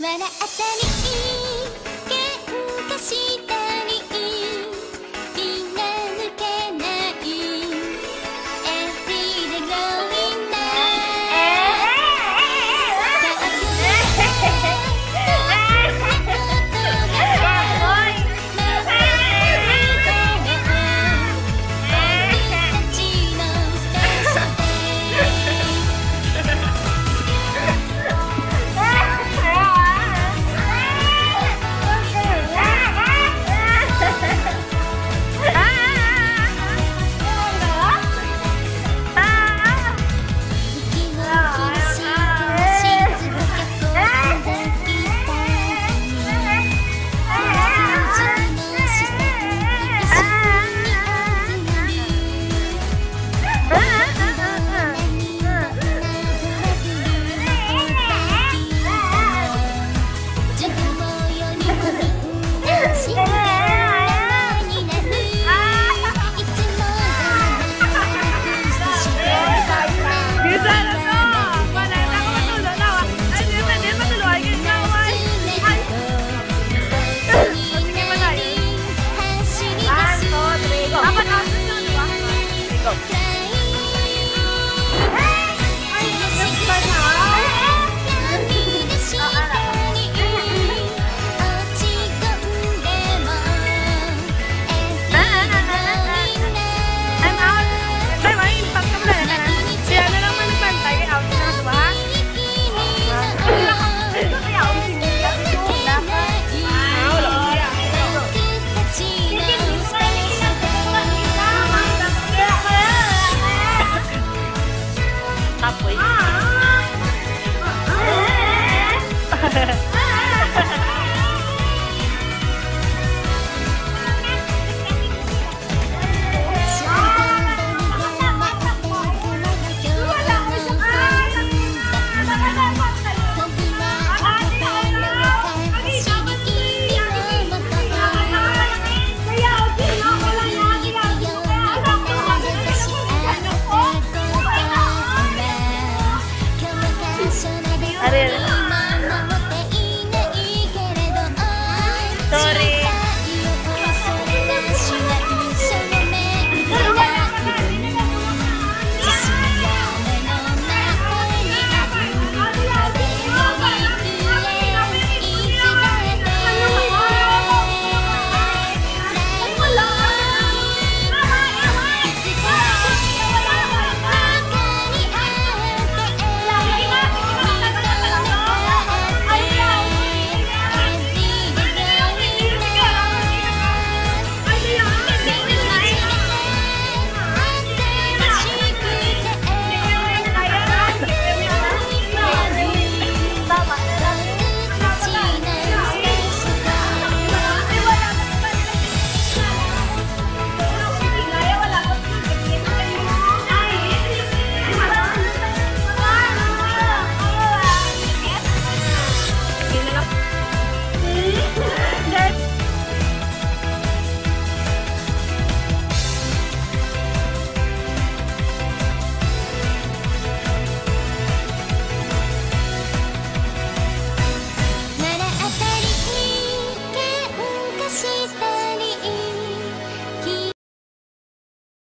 笑ったり啊啊啊！哈哈。